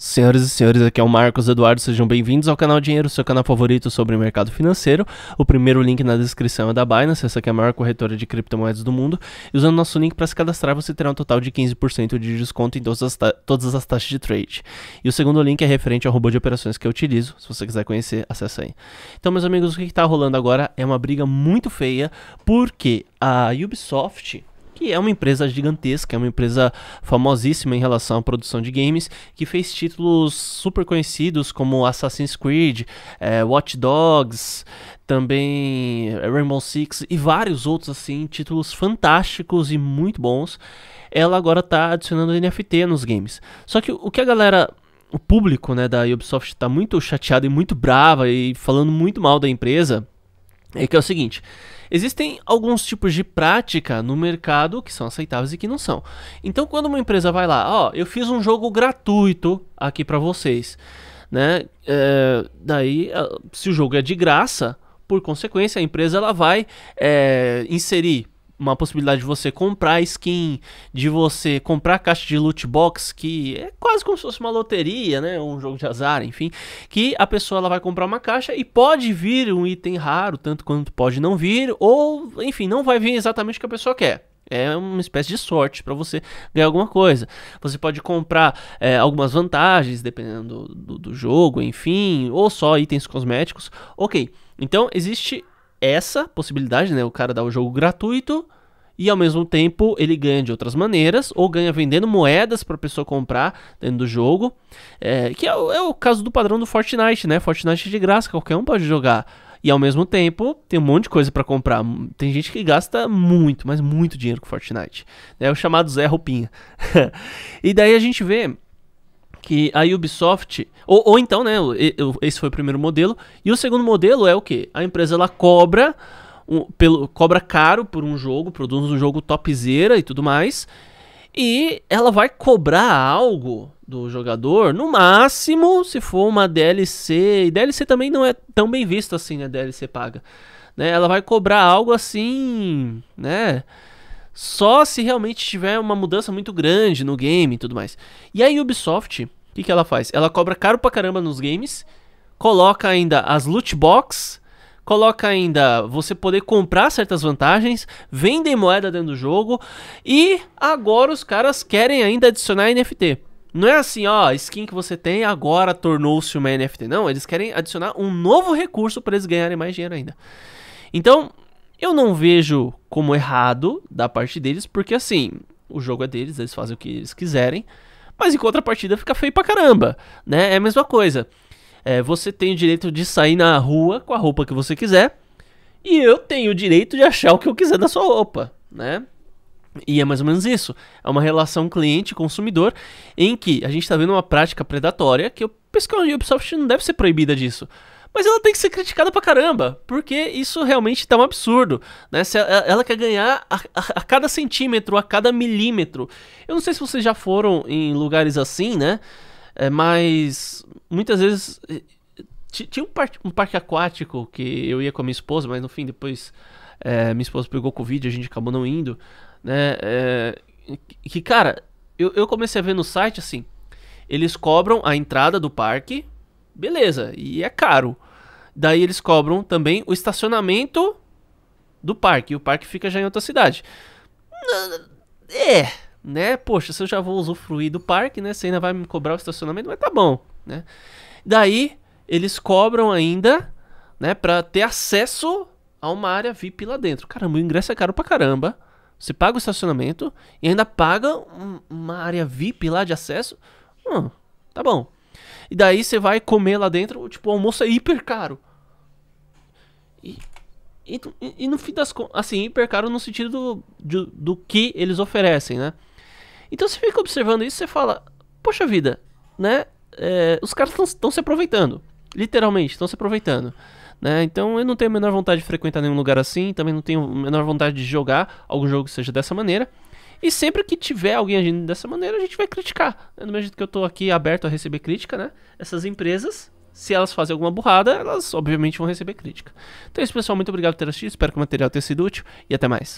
Senhoras e senhores, aqui é o Marcos Eduardo, sejam bem-vindos ao canal Dinheiro, seu canal favorito sobre o mercado financeiro. O primeiro link na descrição é da Binance, essa aqui é a maior corretora de criptomoedas do mundo. E usando nosso link para se cadastrar, você terá um total de 15% de desconto em todas as, todas as taxas de trade. E o segundo link é referente ao robô de operações que eu utilizo, se você quiser conhecer, acessa aí. Então, meus amigos, o que está rolando agora é uma briga muito feia, porque a Ubisoft que é uma empresa gigantesca, é uma empresa famosíssima em relação à produção de games, que fez títulos super conhecidos como Assassin's Creed, é, Watch Dogs, também Rainbow Six e vários outros assim, títulos fantásticos e muito bons. Ela agora está adicionando NFT nos games. Só que o que a galera o público né, da Ubisoft está muito chateado e muito brava e falando muito mal da empresa é que é o seguinte: existem alguns tipos de prática no mercado que são aceitáveis e que não são. Então, quando uma empresa vai lá, ó, eu fiz um jogo gratuito aqui para vocês, né? É, daí, se o jogo é de graça, por consequência, a empresa ela vai é, inserir uma possibilidade de você comprar skin, de você comprar caixa de loot box, que é quase como se fosse uma loteria, né? Um jogo de azar, enfim. Que a pessoa ela vai comprar uma caixa e pode vir um item raro, tanto quanto pode não vir, ou enfim, não vai vir exatamente o que a pessoa quer. É uma espécie de sorte para você ganhar alguma coisa. Você pode comprar é, algumas vantagens, dependendo do, do, do jogo, enfim, ou só itens cosméticos. Ok, então existe essa possibilidade, né? O cara dá o jogo gratuito e ao mesmo tempo ele ganha de outras maneiras, ou ganha vendendo moedas para a pessoa comprar dentro do jogo, é, que é o, é o, caso do padrão do Fortnite, né? Fortnite é de graça, qualquer um pode jogar. E ao mesmo tempo tem um monte de coisa para comprar. Tem gente que gasta muito, mas muito dinheiro com Fortnite. É o chamado Zé Roupinha. e daí a gente vê que a Ubisoft, ou, ou então, né, esse foi o primeiro modelo, e o segundo modelo é o que? A empresa ela cobra um, pelo, cobra caro por um jogo, produz um jogo topzera e tudo mais, e ela vai cobrar algo do jogador, no máximo, se for uma DLC, e DLC também não é tão bem visto assim, né, DLC paga, né, ela vai cobrar algo assim, né, só se realmente tiver uma mudança muito grande no game e tudo mais. E a Ubisoft, que, que ela faz? Ela cobra caro pra caramba nos games, coloca ainda as loot box, coloca ainda você poder comprar certas vantagens, vendem moeda dentro do jogo e agora os caras querem ainda adicionar NFT. Não é assim, ó, skin que você tem agora tornou-se uma NFT. Não, eles querem adicionar um novo recurso para eles ganharem mais dinheiro ainda. Então, eu não vejo como errado da parte deles, porque assim, o jogo é deles, eles fazem o que eles quiserem. Mas em contrapartida fica feio pra caramba, né? É a mesma coisa. É, você tem o direito de sair na rua com a roupa que você quiser. E eu tenho o direito de achar o que eu quiser da sua roupa, né? E é mais ou menos isso. É uma relação cliente-consumidor em que a gente está vendo uma prática predatória que eu penso que a Ubisoft não deve ser proibida disso. Mas ela tem que ser criticada pra caramba, porque isso realmente tá um absurdo, né? Se ela, ela quer ganhar a, a, a, cada centímetro, a cada milímetro. Eu não sei se vocês já foram em lugares assim, né? É, mas muitas vezes eh, tinha um, par um, parque aquático que eu ia com a minha esposa, mas no fim depois é, minha esposa pegou Covid, a gente acabou não indo, né? É, que cara, eu, eu comecei a ver no site assim, eles cobram a entrada do parque beleza, e é caro. Daí eles cobram também o estacionamento do parque, e o parque fica já em outra cidade. É, né? Poxa, se eu já vou usufruir do parque, né? Você ainda vai me cobrar o estacionamento, mas tá bom, né? Daí eles cobram ainda, né, para ter acesso a uma área VIP lá dentro. Caramba, o ingresso é caro pra caramba. Você paga o estacionamento e ainda paga um, uma área VIP lá de acesso. Hum, tá bom. E daí você vai comer lá dentro, tipo, o almoço é hiper caro. E, e, e no fim das contas, assim, hiper caro no sentido do, do, do que eles oferecem, né? Então você fica observando isso e fala, poxa vida, né? É, os caras estão se aproveitando. Literalmente, estão se aproveitando. Né? Então eu não tenho a menor vontade de frequentar nenhum lugar assim, também não tenho a menor vontade de jogar algum jogo que seja dessa maneira. E sempre que tiver alguém agindo dessa maneira, a gente vai criticar. Né? Do mesmo jeito que eu estou aqui aberto a receber crítica, né? Essas empresas, se elas fazem alguma burrada, elas obviamente vão receber crítica. Então é isso, pessoal. Muito obrigado por ter assistido. Espero que o material tenha sido útil e até mais.